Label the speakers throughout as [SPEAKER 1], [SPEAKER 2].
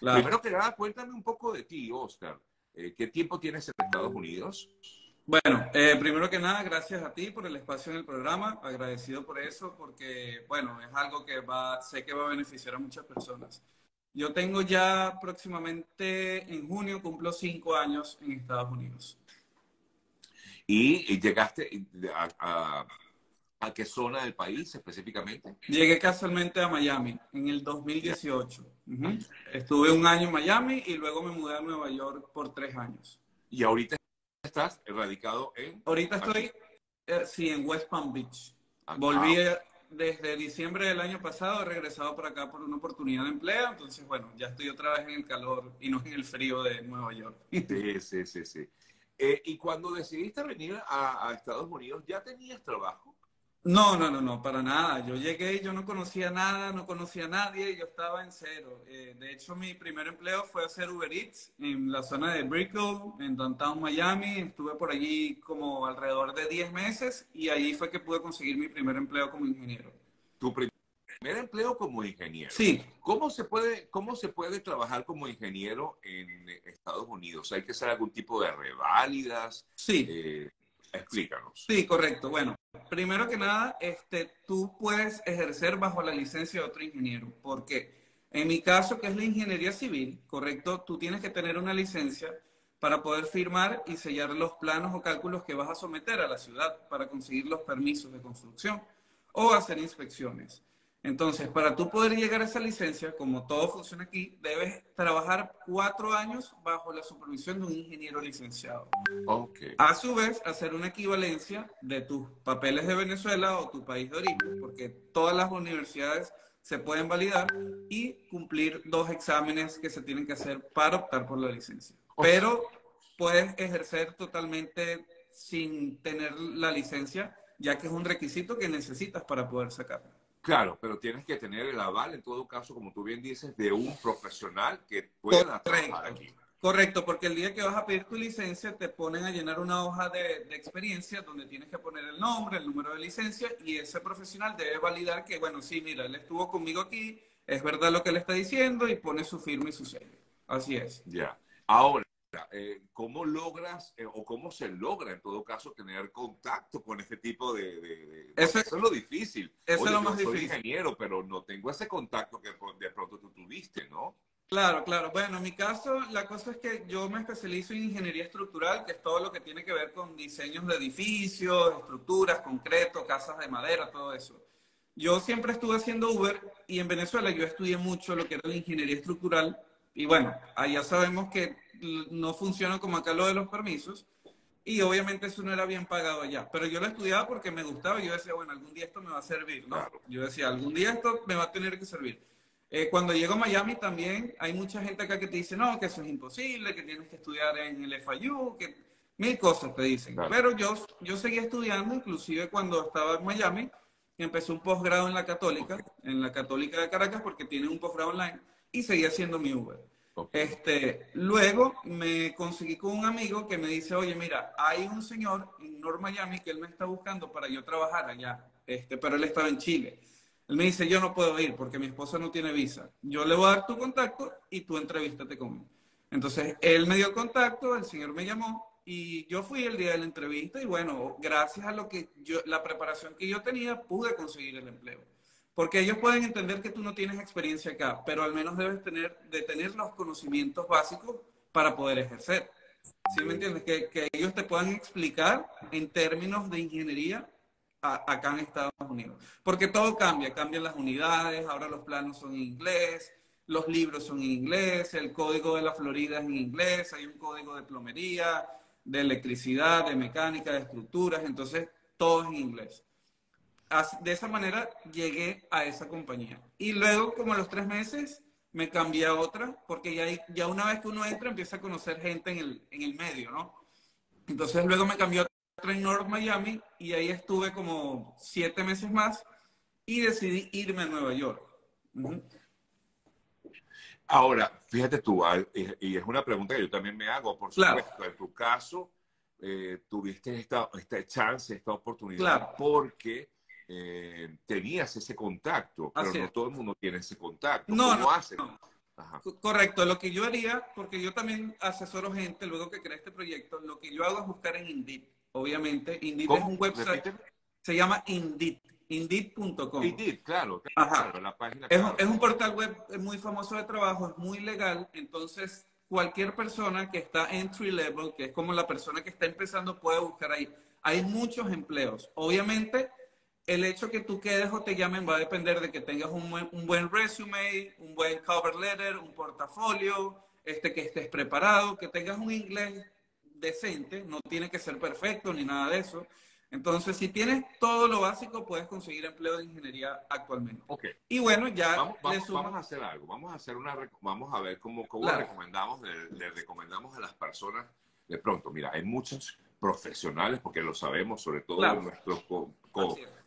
[SPEAKER 1] Primero que nada, cuéntame un poco de ti, Oscar. Eh, ¿Qué tiempo tienes en Estados Unidos?
[SPEAKER 2] Bueno, eh, primero que nada, gracias a ti por el espacio en el programa, agradecido por eso, porque, bueno, es algo que va, sé que va a beneficiar a muchas personas. Yo tengo ya próximamente, en junio, cumplo cinco años en Estados Unidos.
[SPEAKER 1] ¿Y llegaste a, a, qué zona del país específicamente?
[SPEAKER 2] Llegué casualmente a Miami en el 2018. Estuve un año en Miami y luego me mudé a Nueva York por tres años.
[SPEAKER 1] ¿Y ahorita estás radicado en?
[SPEAKER 2] Ahorita estoy, eh, sí, en West Palm Beach. Volví desde diciembre del año pasado, he regresado por acá por una oportunidad de empleo, entonces bueno, ya estoy otra vez en el calor y no en el frío de Nueva York.
[SPEAKER 1] Sí, sí, sí, sí. Eh, y cuando decidiste venir a, a Estados Unidos, ¿ya tenías trabajo?
[SPEAKER 2] No, no, no, no, para nada. Yo llegué y yo no conocía nada, no conocía a nadie, yo estaba en cero. Eh, de hecho, mi primer empleo fue hacer Uber Eats en la zona de Brickell, en downtown Miami. Estuve por allí como alrededor de 10 meses y ahí fue que pude conseguir mi primer empleo como ingeniero.
[SPEAKER 1] ¿Tu primer empleo como ingeniero?
[SPEAKER 2] Sí.
[SPEAKER 1] ¿Cómo se puede, cómo se puede trabajar como ingeniero en Estados Unidos? ¿Hay que hacer algún tipo de reválidas?
[SPEAKER 2] Sí.
[SPEAKER 1] Eh, explícanos.
[SPEAKER 2] Sí, correcto. Bueno, primero que nada, este, tú puedes ejercer bajo la licencia de otro ingeniero. porque En mi caso, que es la ingeniería civil, correcto, tú tienes que tener una licencia para poder firmar y sellar los planos o cálculos que vas a someter a la ciudad para conseguir los permisos de construcción o hacer inspecciones. Entonces, para tú poder llegar a esa licencia, como todo funciona aquí, debes trabajar cuatro años bajo la supervisión de un ingeniero licenciado.
[SPEAKER 1] Okay.
[SPEAKER 2] A su vez, hacer una equivalencia de tus papeles de Venezuela o tu país de origen, porque todas las universidades se pueden validar y cumplir dos exámenes que se tienen que hacer para optar por la licencia. Pero puedes ejercer totalmente sin tener la licencia, ya que es un requisito que necesitas para poder sacarla.
[SPEAKER 1] Claro, pero tienes que tener el aval, en todo caso, como tú bien dices, de un profesional que pueda trabajar aquí.
[SPEAKER 2] Correcto, porque el día que vas a pedir tu licencia te ponen a llenar una hoja de, experiencia donde tienes que poner el nombre, el número de licencia y ese profesional debe validar que, bueno, sí, mira, él estuvo conmigo aquí, es verdad lo que él está diciendo y pone su firma y su sello. Así es.
[SPEAKER 1] Ya. Ahora, eh, ¿cómo logras eh, o cómo se logra en todo caso tener contacto con este tipo de...
[SPEAKER 2] eso,
[SPEAKER 1] es lo difícil.
[SPEAKER 2] Eso es lo más
[SPEAKER 1] soy
[SPEAKER 2] difícil.
[SPEAKER 1] ingeniero, pero no tengo ese contacto que de pronto tú tuviste, ¿no?
[SPEAKER 2] Claro, claro. Bueno, en mi caso, la cosa es que yo me especializo en ingeniería estructural, que es todo lo que tiene que ver con diseños de edificios, estructuras, concreto, casas de madera, todo eso. Yo siempre estuve haciendo Uber y en Venezuela yo estudié mucho lo que era la ingeniería estructural. Y bueno, allá sabemos que no funciona como acá lo de los permisos. Y obviamente eso no era bien pagado allá. Pero yo lo estudiaba porque me gustaba y yo decía, bueno, algún día esto me va a servir, ¿no? Yo decía, algún día esto me va a tener que servir. Eh, cuando llego a Miami también hay mucha gente acá que te dice, no, que eso es imposible, que tienes que estudiar en el FIU, que mil cosas te dicen. Pero yo, yo seguía estudiando, inclusive cuando estaba en Miami, empecé un posgrado en la Católica, en la Católica de Caracas, porque tienen un posgrado online, y seguía haciendo mi Uber. Este, luego me conseguí con un amigo que me dice, oye, mira, hay un señor en North Miami que él me está buscando para yo trabajar allá, este, pero él estaba en Chile. Él me dice, yo no puedo ir porque mi esposa no tiene visa. Yo le voy a dar tu contacto y tú entrevístate conmigo. Entonces, él me dio contacto, el señor me llamó y yo fui el día de la entrevista y bueno, gracias a lo que yo, la preparación que yo tenía, pude conseguir el empleo. Porque ellos pueden entender que tú no tienes experiencia acá, pero al menos debes tener, de tener los conocimientos básicos para poder ejercer. ¿Sí me entiendes? Que, que ellos te puedan explicar en términos de ingeniería acá en Estados Unidos. Porque todo cambia, cambian las unidades, ahora los planos son en inglés, los libros son en inglés, el código de la Florida es en inglés, hay un código de plomería, de electricidad, de mecánica, de estructuras, entonces todo es en inglés de esa manera llegué a esa compañía. Y luego, como a los tres meses, me cambié a otra, porque ya, ya una vez que uno entra, empieza a conocer gente en el, en el medio, ¿no? Entonces luego me cambió a otra en North Miami y ahí estuve como siete meses más y decidí irme a Nueva York.
[SPEAKER 1] Ahora, fíjate tú, y es una pregunta que yo también me hago, por supuesto, en tu caso, eh, tuviste esta, esta chance, esta oportunidad, porque eh, tenías ese contacto, pero no todo el mundo tiene ese contacto.
[SPEAKER 2] No,
[SPEAKER 1] ¿Cómo
[SPEAKER 2] no,
[SPEAKER 1] hacen?
[SPEAKER 2] Correcto, lo que yo haría, porque yo también asesoro gente luego que crea este proyecto, lo que yo hago es buscar en Indeed, obviamente. Indeed es un website, se llama Indeed, indeed.com.
[SPEAKER 1] Indeed, claro, claro la página.
[SPEAKER 2] Es, es, un portal web muy famoso de trabajo, es muy legal, entonces cualquier persona que está entry level, que es como la persona que está empezando, puede buscar ahí. Hay muchos empleos. Obviamente, el hecho que tú quedes o te llamen va a depender de que tengas un buen, un buen resume, un buen cover letter, un portafolio, este, que estés preparado, que tengas un inglés decente, no tiene que ser perfecto ni nada de eso. Entonces, si tienes todo lo básico, puedes conseguir empleo de ingeniería actualmente.
[SPEAKER 1] Okay.
[SPEAKER 2] Y bueno, ya
[SPEAKER 1] vamos, vamos, a hacer algo. Vamos a hacer una, vamos a ver cómo, cómo recomendamos, le, recomendamos a las personas. De pronto, mira, hay muchos profesionales, porque lo sabemos, sobre todo nuestros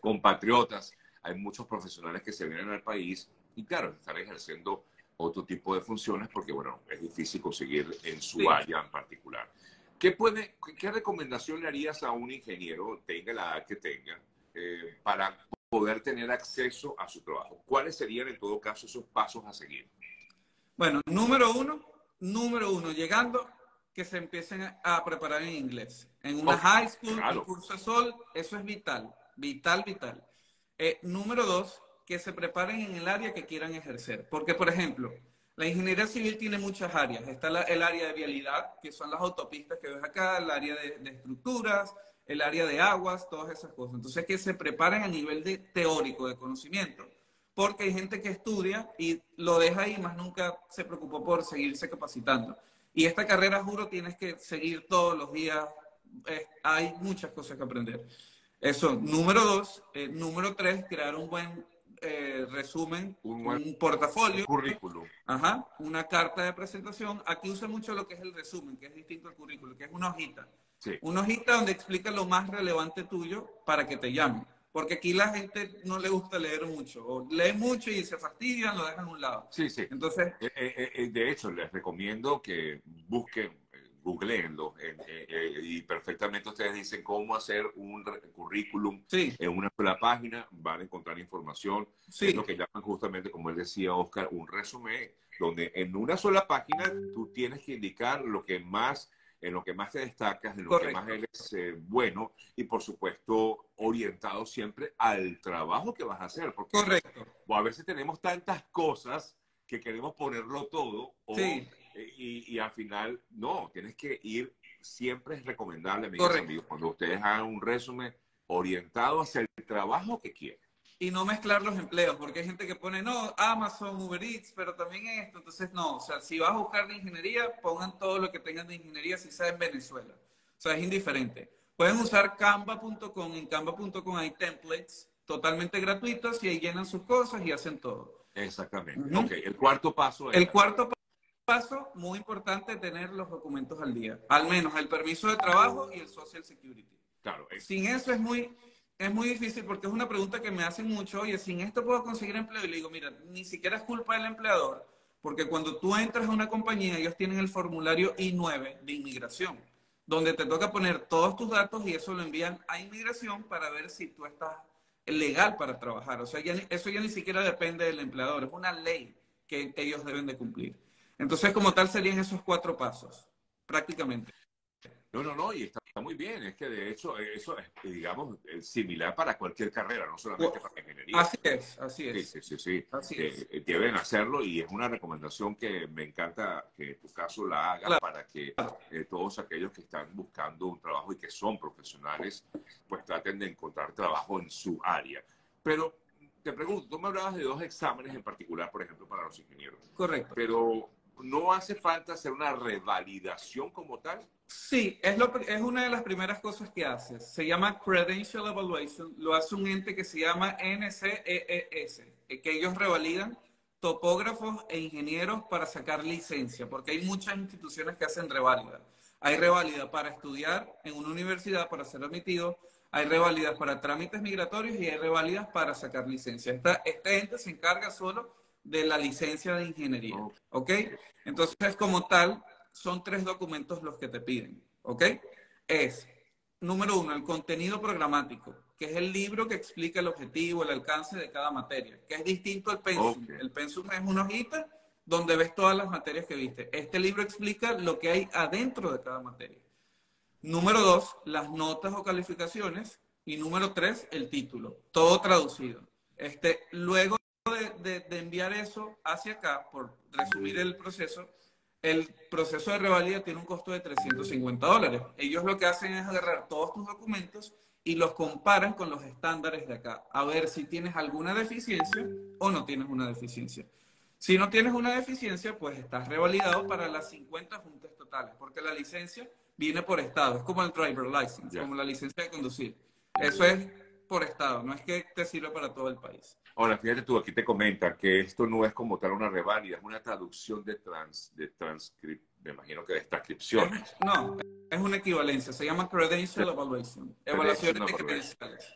[SPEAKER 1] compatriotas, hay muchos profesionales que se vienen al país y claro, están ejerciendo otro tipo de funciones porque, bueno, es difícil conseguir en su área en particular. ¿Qué, puede, ¿Qué recomendación le harías a un ingeniero, tenga la edad que tenga, eh, para poder tener acceso a su trabajo? ¿Cuáles serían en todo caso esos pasos a seguir?
[SPEAKER 2] Bueno, número uno, número uno, llegando que se empiecen a preparar en inglés. En una high school, en curso de sol, eso es vital, vital, vital. Eh, número dos, que se preparen en el área que quieran ejercer. Porque, por ejemplo, la ingeniería civil tiene muchas áreas. Está el área de vialidad, que son las autopistas que ves acá, el área de, estructuras, el área de aguas, todas esas cosas. Entonces, que se preparen a nivel de teórico, de conocimiento. Porque hay gente que estudia y lo deja ahí, más nunca se preocupó por seguirse capacitando. Y esta carrera, juro, tienes que seguir todos los días. hay muchas cosas que aprender. Eso, número dos. Eh, número tres, crear un buen eh, resumen, un, portafolio. Un
[SPEAKER 1] currículum.
[SPEAKER 2] Ajá, una carta de presentación. Aquí usa mucho lo que es el resumen, que es distinto al currículum, que es una hojita. Sí. Una hojita donde explica lo más relevante tuyo para que te llamen. Porque aquí la gente no le gusta leer mucho, o lee mucho y se fastidian, lo dejan a un lado.
[SPEAKER 1] Sí, sí.
[SPEAKER 2] Entonces.
[SPEAKER 1] Eh, eh, eh, de hecho, les recomiendo que busquen, googleenlo, y perfectamente ustedes dicen cómo hacer un currículum en una sola página, van a encontrar información. Sí. Es lo que llaman justamente, como él decía, Oscar, un resumen, donde en una sola página tú tienes que indicar lo que más en lo que más te destacas, en lo que más eres eh, bueno y por supuesto orientado siempre al trabajo que vas a hacer. Porque
[SPEAKER 2] Correcto.
[SPEAKER 1] a veces tenemos tantas cosas que queremos ponerlo todo eh, y, al final no, tienes que ir, siempre es recomendable, amigos, cuando ustedes hagan un resumen orientado hacia el trabajo que quieren
[SPEAKER 2] y no mezclar los empleos, porque hay gente que pone, no, Amazon, Uber Eats, pero también esto. Entonces, no, o sea, si vas a buscar de ingeniería, pongan todo lo que tengan de ingeniería si sea en Venezuela. O sea, es indiferente. Pueden usar canva.com, en canva.com hay templates totalmente gratuitos y ahí llenan sus cosas y hacen todo.
[SPEAKER 1] Exactamente. Ok, el cuarto paso
[SPEAKER 2] es... El cuarto paso, muy importante, tener los documentos al día. Al menos el permiso de trabajo y el Social Security.
[SPEAKER 1] Claro.
[SPEAKER 2] Sin eso es muy es muy difícil porque es una pregunta que me hacen mucho, oye, sin esto puedo conseguir empleo. Y le digo, mira, ni siquiera es culpa del empleador, porque cuando tú entras a una compañía, ellos tienen el formulario I-9 de inmigración, donde te toca poner todos tus datos y eso lo envían a inmigración para ver si tú estás legal para trabajar. O sea, eso ya ni siquiera depende del empleador, es una ley que ellos deben de cumplir. Entonces, como tal, serían esos cuatro pasos, prácticamente.
[SPEAKER 1] No, no, no, y está, muy bien. Es que de hecho eso es, digamos, similar para cualquier carrera, no solamente para ingeniería.
[SPEAKER 2] Así es, así es.
[SPEAKER 1] Sí, sí, sí. Eh, deben hacerlo y es una recomendación que me encanta que en tu caso la hagas para que eh, todos aquellos que están buscando un trabajo y que son profesionales, pues traten de encontrar trabajo en su área. Pero te pregunto, tú me hablabas de dos exámenes en particular, por ejemplo, para los ingenieros.
[SPEAKER 2] Correcto.
[SPEAKER 1] Pero ¿no hace falta hacer una revalidación como tal?
[SPEAKER 2] Sí, es, lo, es una de las primeras cosas que haces. Se llama Credential Evaluation, lo hace un ente que se llama NCEES, eh, que ellos revalidan topógrafos e ingenieros para sacar licencia, porque hay muchas instituciones que hacen reválida. Hay reválida para estudiar en una universidad para ser admitido, hay reválidas para trámites migratorios y hay reválidas para sacar licencia. Esta, este ente se encarga solo de la licencia de ingeniería, ¿ok? Entonces, como tal, son tres documentos los que te piden, ¿ok? Es, número uno, el contenido programático, que es el libro que explica el objetivo, el alcance de cada materia, que es distinto al pensum. El pensum es una hojita donde ves todas las materias que viste. Este libro explica lo que hay adentro de cada materia. Número dos, las notas o calificaciones. Y número tres, el título. Todo traducido. Este, luego de, de enviar eso hacia acá, por resumir el proceso, el proceso de revalida tiene un costo de 350 dólares. Ellos lo que hacen es agarrar todos tus documentos y los comparan con los estándares de acá, a ver si tienes alguna deficiencia o no tienes una deficiencia. Si no tienes una deficiencia, pues estás revalidado para las 50 juntas totales, porque la licencia viene por estado, es como el driver license, como la licencia de conducir. Eso es por estado, no es que te sirva para todo el país.
[SPEAKER 1] Ahora, fíjate tú, aquí te comenta que esto no es como tal una reválida, es una traducción de, trans, de transcript, me imagino que de transcripciones.
[SPEAKER 2] No, es una equivalencia, se llama Credential Evaluation, evaluaciones de credenciales.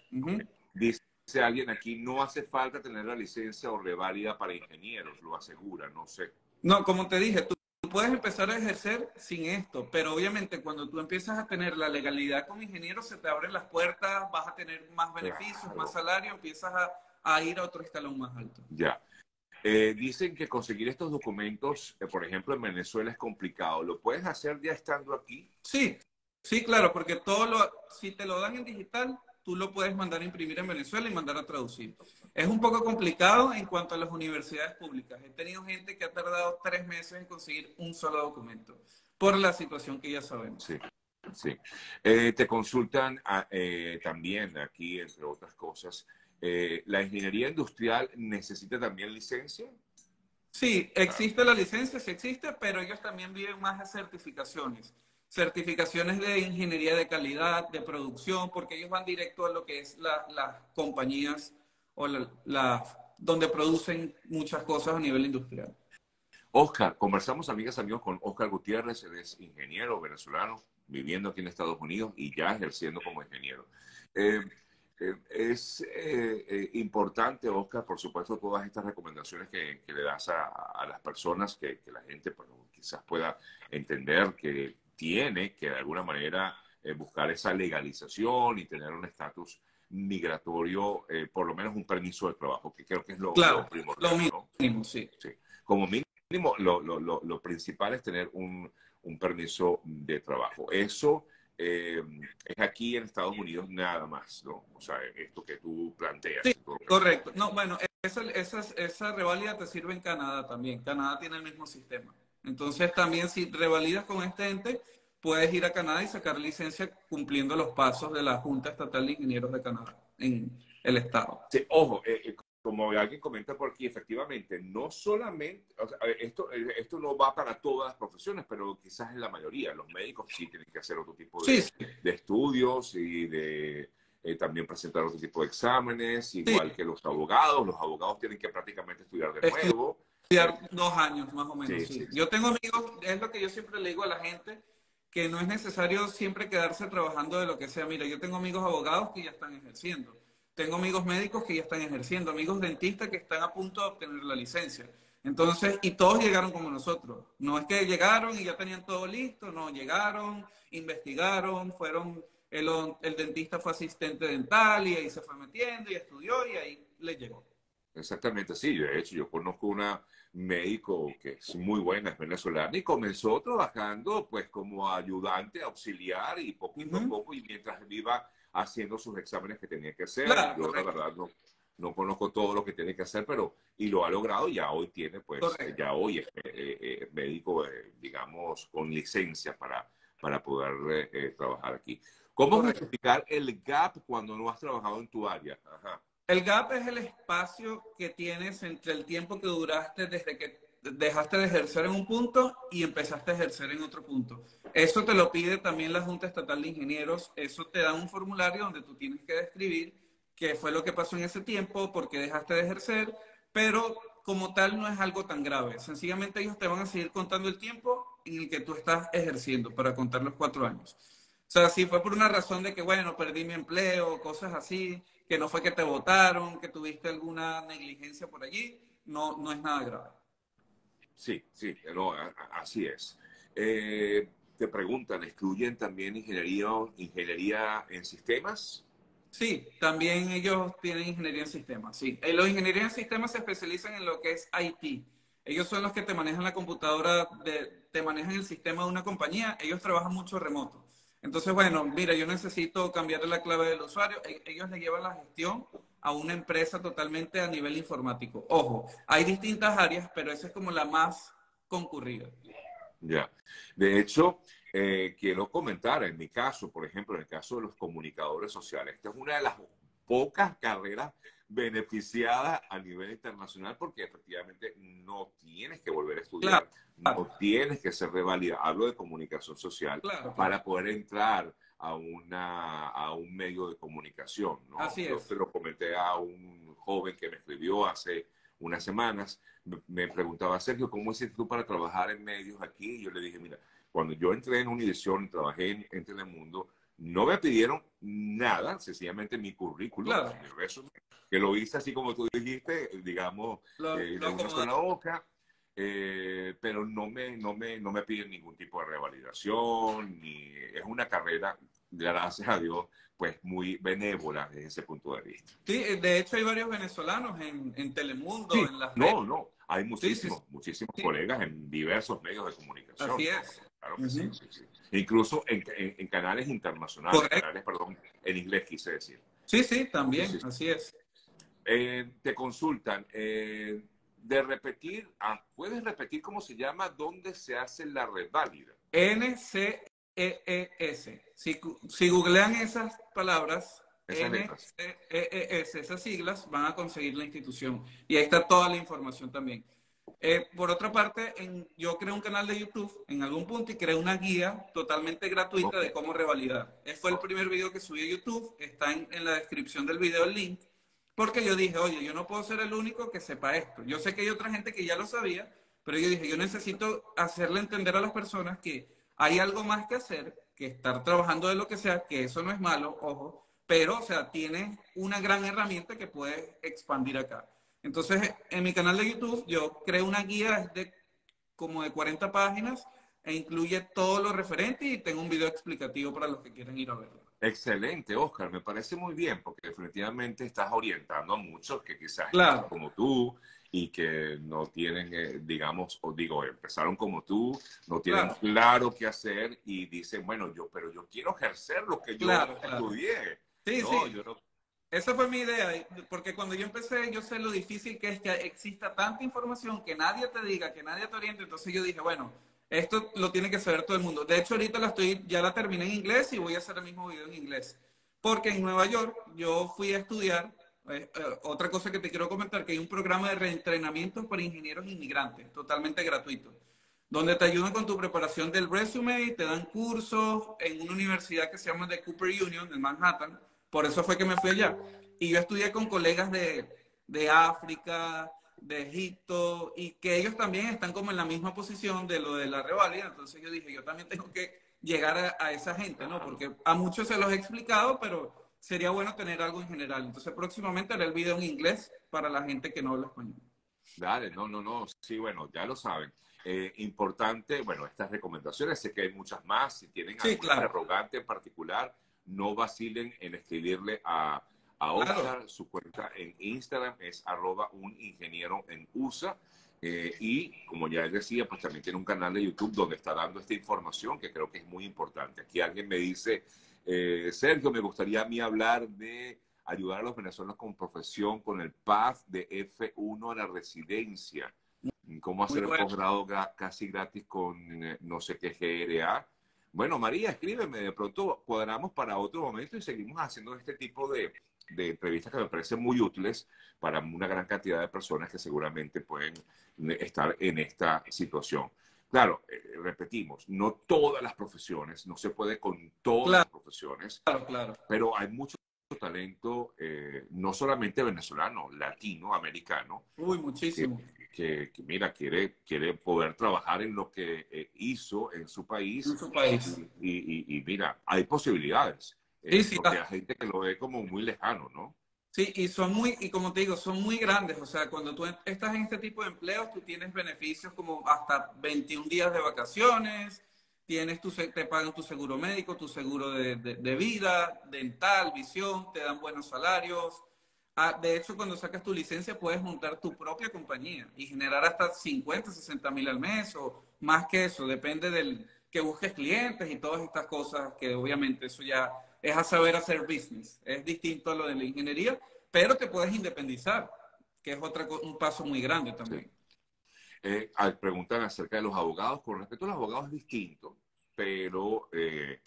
[SPEAKER 1] Dice alguien aquí, no hace falta tener la licencia o reválida para ingenieros, lo asegura, no sé.
[SPEAKER 2] No, como te dije, tú puedes empezar a ejercer sin esto, pero obviamente cuando tú empiezas a tener la legalidad como ingeniero, se te abren las puertas, vas a tener más beneficios, más salario, empiezas a a ir a otro escalón más alto.
[SPEAKER 1] Ya. Eh, dicen que conseguir estos documentos, eh, por ejemplo, en Venezuela es complicado. ¿Lo puedes hacer ya estando aquí?
[SPEAKER 2] Sí, sí, claro, porque todo lo, si te lo dan en digital, tú lo puedes mandar a imprimir en Venezuela y mandar a traducir. Es un poco complicado en cuanto a las universidades públicas. He tenido gente que ha tardado tres meses en conseguir un solo documento por la situación que ya sabemos.
[SPEAKER 1] Sí. Sí. Eh, te consultan ah, también aquí, entre otras cosas, eh, ¿la ingeniería industrial necesita también licencia?
[SPEAKER 2] Sí, existe la licencia, sí existe, pero ellos también viven más de certificaciones. Certificaciones de ingeniería de calidad, de producción, porque ellos van directo a lo que es las compañías o la, donde producen muchas cosas a nivel industrial.
[SPEAKER 1] Oscar, conversamos, amigas, amigos, con Oscar Gutiérrez, él es ingeniero venezolano, viviendo aquí en Estados Unidos y ya ejerciendo como ingeniero. Eh, eh, es eh, eh, importante, Oscar, por supuesto, todas estas recomendaciones que, le das a, las personas, que, la gente pues, quizás pueda entender que tiene que de alguna manera buscar esa legalización y tener un estatus migratorio, por lo menos un permiso de trabajo, que creo que es lo,
[SPEAKER 2] claro, primordial. Lo mínimo, sí.
[SPEAKER 1] Como mínimo, lo, lo, principal es tener un, un permiso de trabajo. Eso eh, es aquí en Estados Unidos nada más, ¿no? O sea, esto que tú planteas.
[SPEAKER 2] Sí, correcto. No, bueno, esa, esa, esa revalida te sirve en Canadá también. Canadá tiene el mismo sistema. Entonces también si revalidas con este ente, puedes ir a Canadá y sacar licencia cumpliendo los pasos de la Junta Estatal de Ingenieros de Canadá en el estado.
[SPEAKER 1] Sí, ojo, eh, eh como alguien comenta por aquí, efectivamente, no solamente, esto, esto no va para todas las profesiones, pero quizás en la mayoría. Los médicos sí tienen que hacer otro tipo de, de estudios y de eh, también presentar otro tipo de exámenes, igual que los abogados. Los abogados tienen que prácticamente estudiar de nuevo.
[SPEAKER 2] Estudiar dos años más o menos. Yo tengo amigos, es lo que yo siempre le digo a la gente, que no es necesario siempre quedarse trabajando de lo que sea. Mira, yo tengo amigos abogados que ya están ejerciendo tengo amigos médicos que ya están ejerciendo, amigos dentistas que están a punto de obtener la licencia. Entonces, y todos llegaron como nosotros. No es que llegaron y ya tenían todo listo, no, llegaron, investigaron, fueron, el, el dentista fue asistente dental y ahí se fue metiendo y estudió y ahí le llegó.
[SPEAKER 1] Exactamente, sí. De hecho, yo conozco una médico que es muy buena, es venezolana, y comenzó trabajando pues como ayudante, auxiliar y poquito a poco, y mientras viva haciendo sus exámenes que tenía que hacer. Yo la verdad no, no conozco todo lo que tiene que hacer, pero y lo ha logrado, ya hoy tiene, pues, ya hoy es eh, eh, médico, eh, digamos, con licencia para, para poder trabajar aquí. ¿Cómo justificar el gap cuando no has trabajado en tu área?
[SPEAKER 2] El gap es el espacio que tienes entre el tiempo que duraste desde que dejaste de ejercer en un punto y empezaste a ejercer en otro punto. Eso te lo pide también la Junta Estatal de Ingenieros. Eso te da un formulario donde tú tienes que describir qué fue lo que pasó en ese tiempo, por qué dejaste de ejercer, pero como tal no es algo tan grave. Sencillamente ellos te van a seguir contando el tiempo en el que tú estás ejerciendo para contar los cuatro años. O sea, si fue por una razón de que, bueno, perdí mi empleo, cosas así, que no fue que te votaron, que tuviste alguna negligencia por allí, no, no es nada grave.
[SPEAKER 1] Sí, sí, no, así es. Eh, te preguntan, ¿excluyen también ingeniería, ingeniería en sistemas?
[SPEAKER 2] Sí, también ellos tienen ingeniería en sistemas, sí. Eh, los ingeniería en sistemas se especializan en lo que es IT. ellos son los que te manejan la computadora, te manejan el sistema de una compañía, ellos trabajan mucho remoto. Entonces, bueno, mira, yo necesito cambiarle la clave del usuario, e, ellos le llevan la gestión a una empresa totalmente a nivel informático. Ojo, hay distintas áreas, pero esa es como la más concurrida.
[SPEAKER 1] Ya. De hecho, eh, quiero comentar, en mi caso, por ejemplo, en el caso de los comunicadores sociales, esta es una de las pocas carreras beneficiadas a nivel internacional porque efectivamente no tienes que volver a estudiar, no tienes que ser revalida. Hablo de comunicación social para poder entrar a, una, a un medio de comunicación. ¿no?
[SPEAKER 2] Así
[SPEAKER 1] Yo se lo comenté a un joven que me escribió hace unas semanas, me preguntaba, Sergio, ¿cómo hiciste tú para trabajar en medios aquí? Y yo le dije, mira, cuando yo entré en Univision y trabajé en, en, Telemundo, no me pidieron nada, sencillamente mi currículum, mi resumen, que lo hice así como tú dijiste, digamos, eh, de una sola boca, eh, pero no me, no, me, no me piden ningún tipo de revalidación, ni es una carrera, gracias a Dios, pues muy benévola desde ese punto de vista.
[SPEAKER 2] Sí, de hecho hay varios venezolanos en, en Telemundo, en las
[SPEAKER 1] No, no, hay muchísimos, muchísimos colegas en diversos medios de comunicación.
[SPEAKER 2] Así es.
[SPEAKER 1] Claro que sí, Incluso en, en, canales internacionales, canales, perdón, en inglés quise decir.
[SPEAKER 2] Sí, sí, también, así es.
[SPEAKER 1] Eh, te consultan, eh, de repetir, ah, ¿puedes repetir cómo se llama? ¿Dónde se hace la reválida?
[SPEAKER 2] NCEES. Si, si googlean esas palabras, NCEES, esas siglas, van a conseguir la institución. Y ahí está toda la información también. Eh, por otra parte, en, yo creé un canal de YouTube en algún punto y creé una guía totalmente gratuita de cómo revalidar. Ese fue el primer video que subí a YouTube, está en, en, la descripción del video el link, porque yo dije, oye, yo no puedo ser el único que sepa esto. Yo sé que hay otra gente que ya lo sabía, pero yo dije, yo necesito hacerle entender a las personas que hay algo más que hacer, que estar trabajando de lo que sea, que eso no es malo, ojo, pero, o sea, tiene una gran herramienta que puede expandir acá. Entonces, en mi canal de YouTube yo creé una guía de como de 40 páginas e incluye todo lo referente y tengo un video explicativo para los que quieran ir a verlo.
[SPEAKER 1] Excelente, Oscar, me parece muy bien porque definitivamente estás orientando a muchos que quizás como tú y que no tienen, eh, digamos, o digo, empezaron como tú, no tienen claro. qué hacer y dicen, bueno, yo, pero yo quiero ejercer lo que yo estudié.
[SPEAKER 2] Sí, sí. Yo no, esa fue mi idea, porque cuando yo empecé, yo sé lo difícil que es que exista tanta información, que nadie te diga, que nadie te oriente, entonces yo dije, bueno, esto lo tiene que saber todo el mundo. De hecho, ahorita la estoy, ya la terminé en inglés y voy a hacer el mismo video en inglés. Porque en Nueva York yo fui a estudiar, eh, eh, otra cosa que te quiero comentar, que hay un programa de reentrenamiento para ingenieros inmigrantes, totalmente gratuito, donde te ayudan con tu preparación del resume, te dan cursos en una universidad que se llama The Cooper Union, en Manhattan, por eso fue que me fui allá. Y yo estudié con colegas de, de África, de Egipto, y que ellos también están como en la misma posición de lo de la reválida. Entonces yo dije, yo también tengo que llegar a, esa gente, ¿no? Porque a muchos se los he explicado, pero sería bueno tener algo en general. Entonces próximamente haré el video en inglés para la gente que no habla español.
[SPEAKER 1] Dale, no, no, no. Sí, bueno, ya lo saben. Eh, importante, bueno, estas recomendaciones, sé que hay muchas más. Si tienen
[SPEAKER 2] sí,
[SPEAKER 1] alguna arrogante en particular, no vacilen en escribirle a, a Oscar. Su cuenta en Instagram es arroba un ingeniero en USA. Eh, y como ya él decía, pues también tiene un canal de YouTube donde está dando esta información que creo que es muy importante. Aquí alguien me dice, eh, Sergio, me gustaría a mí hablar de ayudar a los venezolanos con profesión con el PAF de F1 a la residencia. ¿Cómo hacer el posgrado casi gratis con eh, no sé qué GRA? Bueno, María, escríbeme, de pronto cuadramos para otro momento y seguimos haciendo este tipo de, entrevistas que me parecen muy útiles para una gran cantidad de personas que seguramente pueden estar en esta situación. Claro, eh, repetimos, no todas las profesiones, no se puede con todas las profesiones,
[SPEAKER 2] claro, claro.
[SPEAKER 1] pero hay mucho talento, eh, no solamente venezolano, latino, americano.
[SPEAKER 2] Uy, muchísimo
[SPEAKER 1] que, mira, quiere, quiere poder trabajar en lo que eh, hizo en su país.
[SPEAKER 2] En su país.
[SPEAKER 1] Y, mira, hay posibilidades.
[SPEAKER 2] Sí, sí,
[SPEAKER 1] porque hay gente que lo ve como muy lejano, ¿no?
[SPEAKER 2] Sí, y son muy, y como te digo, son muy grandes. O sea, cuando tú estás en este tipo de empleos, tú tienes beneficios como hasta 21 días de vacaciones, tienes tu, te pagan tu seguro médico, tu seguro de, de vida, dental, visión, te dan buenos salarios Ah, de hecho, cuando sacas tu licencia puedes montar tu propia compañía y generar hasta 50, 60 mil al mes o más que eso. Depende del que busques clientes y todas estas cosas que obviamente eso ya es a saber hacer business. Es distinto a lo de la ingeniería, pero te puedes independizar, que es otra, un paso muy grande también.
[SPEAKER 1] Eh, preguntan acerca de los abogados. Con respecto a los abogados es distinto, pero eh,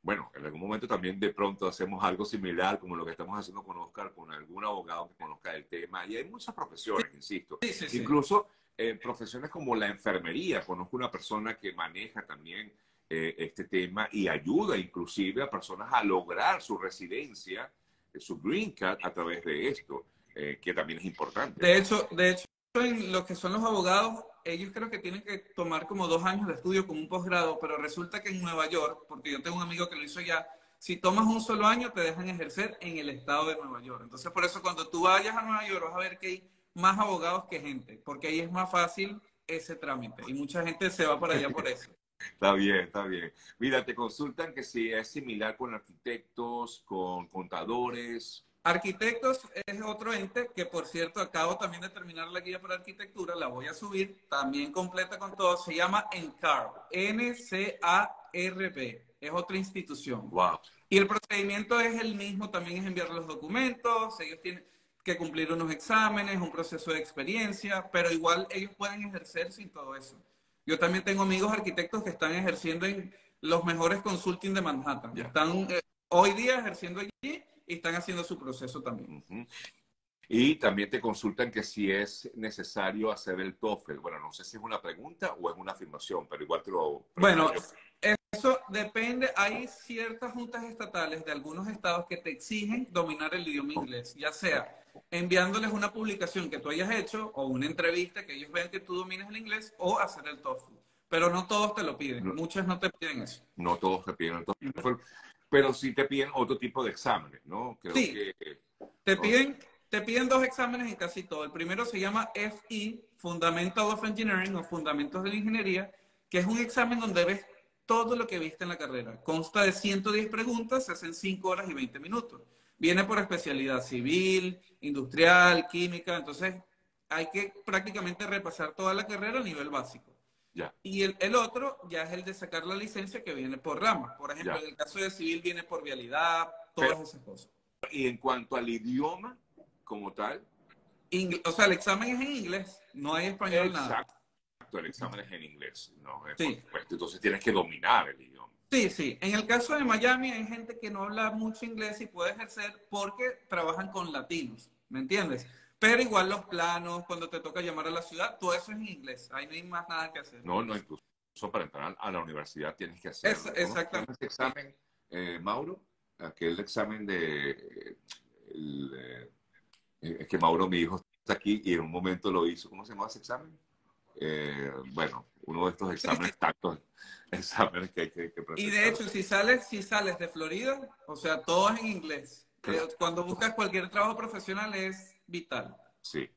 [SPEAKER 1] bueno, en algún momento también de pronto hacemos algo similar como lo que estamos haciendo con Oscar, con algún abogado que conozca el tema. Y hay muchas profesiones, insisto. Incluso en eh, profesiones como la enfermería. Conozco una persona que maneja también eh, este tema y ayuda inclusive a personas a lograr su residencia, eh, su green card a través de esto, que también es importante.
[SPEAKER 2] De hecho, de hecho, en lo que son los abogados, ellos creo que tienen que tomar como dos años de estudio como un posgrado, pero resulta que en Nueva York, porque yo tengo un amigo que lo hizo ya, si tomas un solo año te dejan ejercer en el estado de Nueva York. Entonces, por eso cuando tú vayas a Nueva York vas a ver que hay más abogados que gente, porque ahí es más fácil ese trámite y mucha gente se va para allá por eso.
[SPEAKER 1] Está bien, está bien. Mira, te consultan que si es similar con arquitectos, con contadores,
[SPEAKER 2] Arquitectos es otro ente que, por cierto, acabo también de terminar la guía para arquitectura, la voy a subir, también completa con todo, se llama NCARB, N-C-A-R-B, es otra institución.
[SPEAKER 1] Wow.
[SPEAKER 2] Y el procedimiento es el mismo, también es enviar los documentos, ellos tienen que cumplir unos exámenes, un proceso de experiencia, pero igual ellos pueden ejercer sin todo eso. Yo también tengo amigos arquitectos que están ejerciendo en los mejores consulting de Manhattan. Están eh, hoy día ejerciendo allí y están haciendo su proceso también.
[SPEAKER 1] Y también te consultan que si es necesario hacer el TOEFL. Bueno, no sé si es una pregunta o es una afirmación, pero igual te lo...
[SPEAKER 2] Bueno, eso depende. Hay ciertas juntas estatales de algunos estados que te exigen dominar el idioma inglés, ya sea enviándoles una publicación que tú hayas hecho o una entrevista que ellos vean que tú domines el inglés o hacer el TOEFL. Pero no todos te lo piden. Muchos no te piden eso.
[SPEAKER 1] No todos te piden el TOEFL pero sí te piden otro tipo de exámenes, ¿no?
[SPEAKER 2] sí. te, piden, te piden dos exámenes en casi todo. El primero se llama FE, Fundamental of Engineering o Fundamentos de la Ingeniería, que es un examen donde ves todo lo que viste en la carrera. Consta de 110 preguntas, se hacen 5 horas y 20 minutos. Viene por especialidad civil, industrial, química, entonces hay que prácticamente repasar toda la carrera a nivel básico. Y el, otro ya es el de sacar la licencia que viene por rama. Por ejemplo, en el caso de civil viene por vialidad, todas esas cosas.
[SPEAKER 1] Y en cuanto al idioma como tal.
[SPEAKER 2] o sea, el examen es en inglés, no hay español
[SPEAKER 1] nada. Exacto, el examen es en inglés, ¿no? Sí. Entonces tienes que dominar el idioma.
[SPEAKER 2] Sí, sí. En el caso de Miami hay gente que no habla mucho inglés y puede ejercer porque trabajan con latinos, ¿me entiendes? Pero igual los planos, cuando te toca llamar a la ciudad, todo eso es en inglés. Ahí no hay más nada que hacer.
[SPEAKER 1] No, no, incluso para entrar a la universidad tienes que hacer.
[SPEAKER 2] exactamente.
[SPEAKER 1] Ese examen, eh, Mauro, aquel examen de. Eh, es que Mauro, mi hijo, está aquí y en un momento lo hizo. ¿Cómo se llama ese examen? Eh, bueno, uno de estos exámenes, tantos exámenes que hay que, que
[SPEAKER 2] presentar. Y de hecho, si sales, si sales de Florida, o sea, todo es en inglés. Cuando buscas cualquier trabajo profesional es vital.
[SPEAKER 1] Sí.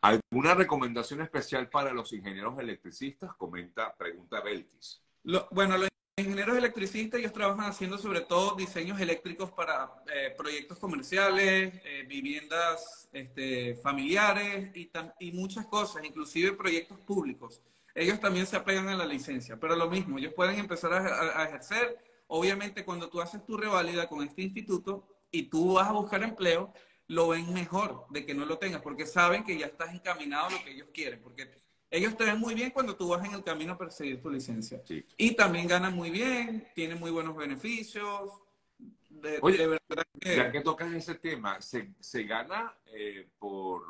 [SPEAKER 1] ¿Alguna recomendación especial para los ingenieros electricistas? Comenta, pregunta Belkis.
[SPEAKER 2] bueno, los ingenieros electricistas, ellos trabajan haciendo sobre todo diseños eléctricos para eh, proyectos comerciales, eh, viviendas este, familiares y, muchas cosas, inclusive proyectos públicos. Ellos también se apegan a la licencia, pero lo mismo, ellos pueden empezar a, ejercer. Obviamente, cuando tú haces tu revalida con este instituto y tú vas a buscar empleo, lo ven mejor de que no lo tengas, porque saben que ya estás encaminado a lo que ellos quieren, porque ellos te ven muy bien cuando tú vas en el camino a perseguir tu licencia. Y también ganan muy bien, tienen muy buenos beneficios.
[SPEAKER 1] De, Oye, verdad que... ya que tocas ese tema, ¿se, se gana eh, por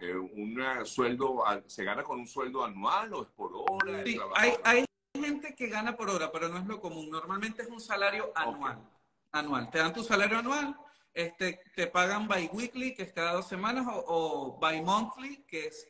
[SPEAKER 1] eh, un sueldo, se gana con un sueldo anual o es por hora?
[SPEAKER 2] Sí, hay, hay, gente que gana por hora, pero no es lo común. Normalmente es un salario anual. Anual. Te dan tu salario anual este, te pagan bi-weekly, que es cada dos semanas, o, bi-monthly, que es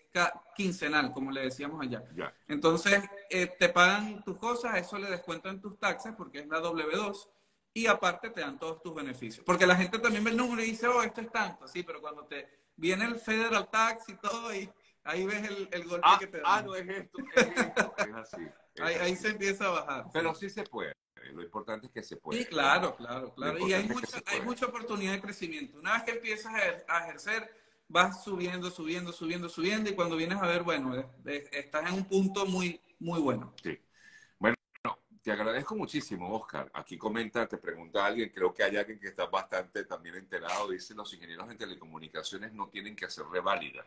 [SPEAKER 2] quincenal, como le decíamos allá. Entonces, eh, te pagan tus cosas, eso le descuentan tus taxes, porque es la W2, y aparte te dan todos tus beneficios. Porque la gente también ve el número y dice, oh, esto es tanto, sí, pero cuando te viene el federal tax y todo, y ahí ves el, golpe
[SPEAKER 1] ah,
[SPEAKER 2] que te
[SPEAKER 1] da. Ah, no es esto, es, esto. es así.
[SPEAKER 2] Ahí, se empieza a bajar.
[SPEAKER 1] Pero sí se puede. Lo importante es que se puede.
[SPEAKER 2] Sí, claro, claro, claro. Y hay mucha, hay mucha oportunidad de crecimiento. Una vez que empiezas a ejercer, vas subiendo, subiendo, subiendo, subiendo, y cuando vienes a ver, bueno, estás en un punto muy, muy bueno.
[SPEAKER 1] Sí. Bueno, te agradezco muchísimo, Oscar. Aquí comenta, te pregunta alguien, creo que hay alguien que está bastante también enterado, dice, los ingenieros en telecomunicaciones no tienen que hacer reválida.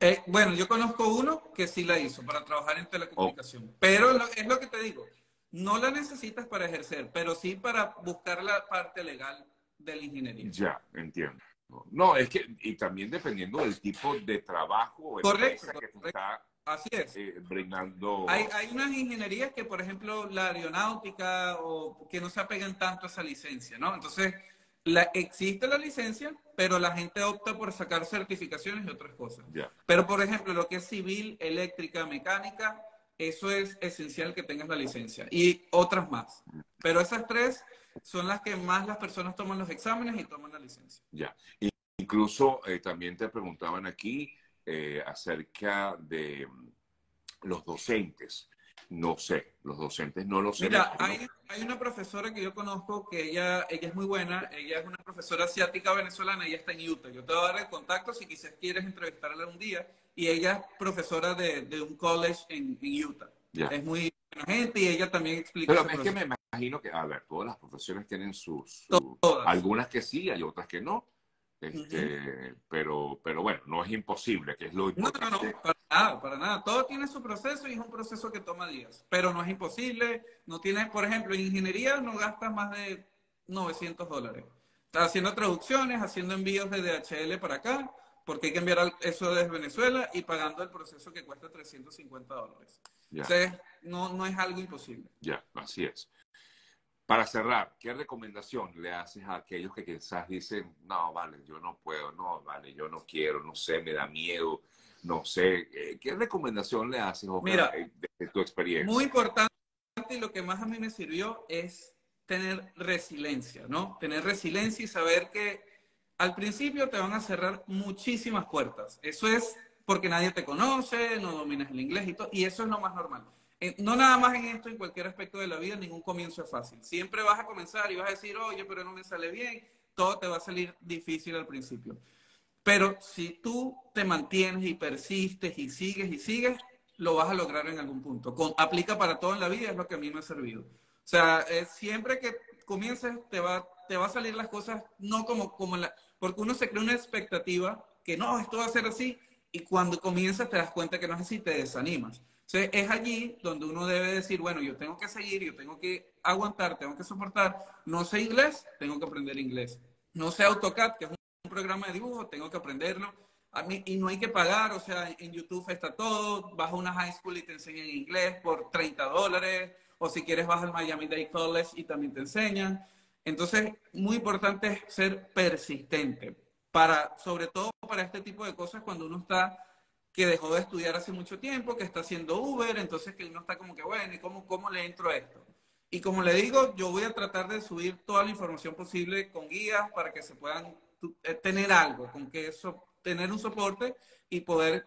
[SPEAKER 2] Eh, bueno, yo conozco uno que sí la hizo para trabajar en telecomunicación, pero es lo que te digo, no la necesitas para ejercer, pero sí para buscar la parte legal de la ingeniería.
[SPEAKER 1] Ya, entiendo. No, es que, y también dependiendo del tipo de trabajo
[SPEAKER 2] correcto, que está Así es.
[SPEAKER 1] Eh, brindando.
[SPEAKER 2] Hay, hay unas ingenierías que, por ejemplo, la aeronáutica, o que no se apegan tanto a esa licencia, ¿no? Entonces, la, existe la licencia, pero la gente opta por sacar certificaciones y otras cosas. Pero, por ejemplo, lo que es civil, eléctrica, mecánica, eso es esencial que tengas la licencia. Y otras más. Pero esas tres son las que más las personas toman los exámenes y toman la licencia.
[SPEAKER 1] Ya. Incluso eh, también te preguntaban aquí eh, acerca de mm, los docentes. No sé, los docentes no lo sé.
[SPEAKER 2] Mira, hay, hay, una profesora que yo conozco que ella, ella es muy buena, ella es una profesora asiática venezolana, ella está en Utah. Yo te voy a dar el contacto si quizás quieres entrevistarla un día. Y ella es profesora de, de un college en, en Utah. Es muy buena gente y ella también explica.
[SPEAKER 1] Pero es que me imagino que, a ver, todas las profesiones tienen sus, algunas que sí, hay otras que no. Este, pero, pero bueno, no es imposible, que es lo importante.
[SPEAKER 2] No, no, no, para nada, para nada. Todo tiene su proceso y es un proceso que toma días. Pero no es imposible. No tiene, por ejemplo, en ingeniería no gastas más de 900 dólares. Estás haciendo traducciones, haciendo envíos de DHL para acá, porque hay que enviar eso desde Venezuela y pagando el proceso que cuesta 350 dólares. Entonces, no, no es algo imposible.
[SPEAKER 1] Ya, así es. Para cerrar, ¿qué recomendación le haces a aquellos que quizás dicen, no, vale, yo no puedo, no, vale, yo no quiero, no sé, me da miedo, no sé? Eh, ¿Qué recomendación le haces,
[SPEAKER 2] Mira,
[SPEAKER 1] de, tu experiencia?
[SPEAKER 2] Muy importante y lo que más a mí me sirvió es tener resiliencia, ¿no? Tener resiliencia y saber que al principio te van a cerrar muchísimas puertas. Eso es porque nadie te conoce, no dominas el inglés y todo, y eso es lo más normal. Eh, no nada más en esto, en cualquier aspecto de la vida, ningún comienzo es fácil. Siempre vas a comenzar y vas a decir, oye, pero no me sale bien, todo te va a salir difícil al principio. Pero si tú te mantienes y persistes y sigues y sigues, lo vas a lograr en algún punto. Con, aplica para todo en la vida, es lo que a mí me ha servido. O sea, siempre que comiences, te va, te va a salir las cosas no como, como la... Porque uno se crea una expectativa que no, esto va a ser así, y cuando comienzas te das cuenta que no es así, te desanimas. Entonces, es allí donde uno debe decir, bueno, yo tengo que seguir, yo tengo que aguantar, tengo que soportar. No sé inglés, tengo que aprender inglés. No sé AutoCAD, que es un programa de dibujo, tengo que aprenderlo. A mí, y no hay que pagar, o sea, en YouTube está todo. Vas a una high school y te enseñan inglés por 30 dólares. O si quieres, vas al Miami Dade College y también te enseñan. Entonces, muy importante es ser persistente. Para, sobre todo para este tipo de cosas, cuando uno está que dejó de estudiar hace mucho tiempo, que está haciendo Uber, entonces que uno está como que, bueno, ¿y cómo, cómo le entro a esto? Y como le digo, yo voy a tratar de subir toda la información posible con guías para que se puedan eh, tener algo, con que eso, tener un soporte y poder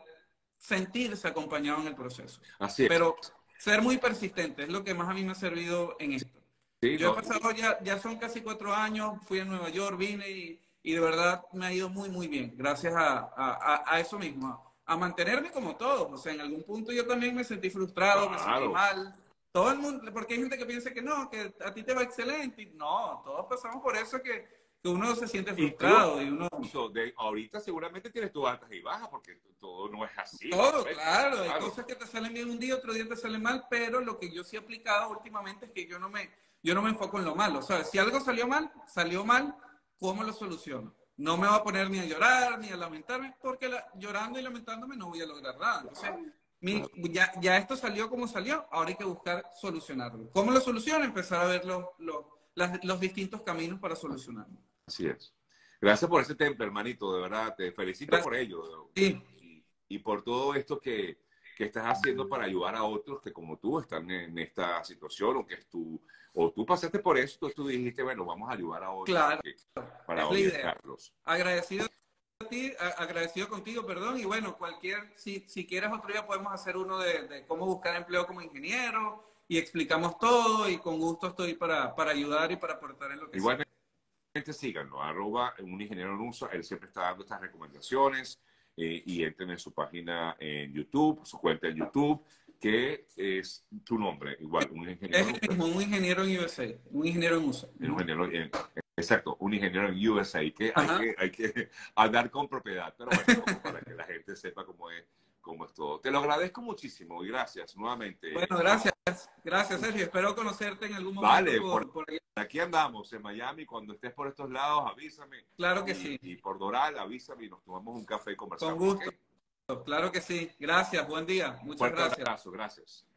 [SPEAKER 2] sentirse acompañado en el proceso.
[SPEAKER 1] Así es.
[SPEAKER 2] Pero ser muy persistente es lo que más a mí me ha servido en esto. yo he pasado ya, ya son casi cuatro años, fui a Nueva York, vine y, y de verdad me ha ido muy, muy bien, gracias a, a, a eso mismo, a mantenerme como todos. O sea, en algún punto yo también me sentí frustrado, me sentí mal. Todo el mundo, porque hay gente que piensa que no, que a ti te va excelente. no, todos pasamos por eso que, que uno se siente frustrado. Y, uno...
[SPEAKER 1] De, ahorita seguramente tienes tus altas y bajas, porque todo no es así.
[SPEAKER 2] Todo, claro. Hay cosas que te salen bien un día, otro día te salen mal, pero lo que yo sí he aplicado últimamente es que yo no me, yo no me enfoco en lo malo. O sea, si algo salió mal, salió mal, ¿cómo lo soluciono? No me va a poner ni a llorar ni a lamentarme, porque llorando y lamentándome no voy a lograr nada. Entonces, ya, ya, esto salió como salió, ahora hay que buscar solucionarlo. ¿Cómo lo soluciono? Empezar a ver los, los, los distintos caminos para solucionarlo.
[SPEAKER 1] Así es. Gracias por ese temple, hermanito, de verdad, te felicito por ello.
[SPEAKER 2] Sí.
[SPEAKER 1] Y, y, por todo esto que, que, estás haciendo para ayudar a otros que como tú están en esta situación o que es tu o tú pasaste por esto, tú dijiste, bueno, vamos a ayudar a otros
[SPEAKER 2] claro.
[SPEAKER 1] para orientarlos.
[SPEAKER 2] Agradecido a ti, agradecido contigo, perdón, y bueno, cualquier, si, si quieres otro día podemos hacer uno de, cómo buscar empleo como ingeniero y explicamos todo y con gusto estoy para, para ayudar y para aportar en lo que
[SPEAKER 1] Igualmente síganlo, arroba un ingeniero en uso, él siempre está dando estas recomendaciones eh, y entren en su página en YouTube, su cuenta en YouTube, que es tu nombre, igual,
[SPEAKER 2] un ingeniero. Es un ingeniero en USA, un ingeniero en USA. Un ingeniero
[SPEAKER 1] en, Exacto, un ingeniero en USA, que hay, que hay que hablar con propiedad, pero bueno, para que la gente sepa cómo es, cómo es todo. Te lo agradezco muchísimo y gracias nuevamente.
[SPEAKER 2] Bueno, gracias. Gracias, Sergio. Espero conocerte en algún momento.
[SPEAKER 1] Vale, por, aquí andamos, en Miami. Cuando estés por estos lados, avísame.
[SPEAKER 2] Claro que sí.
[SPEAKER 1] Y por Doral, avísame y nos tomamos un café y conversamos.
[SPEAKER 2] Con gusto. Claro que sí. Gracias. Buen día. Muchas gracias.
[SPEAKER 1] gracias.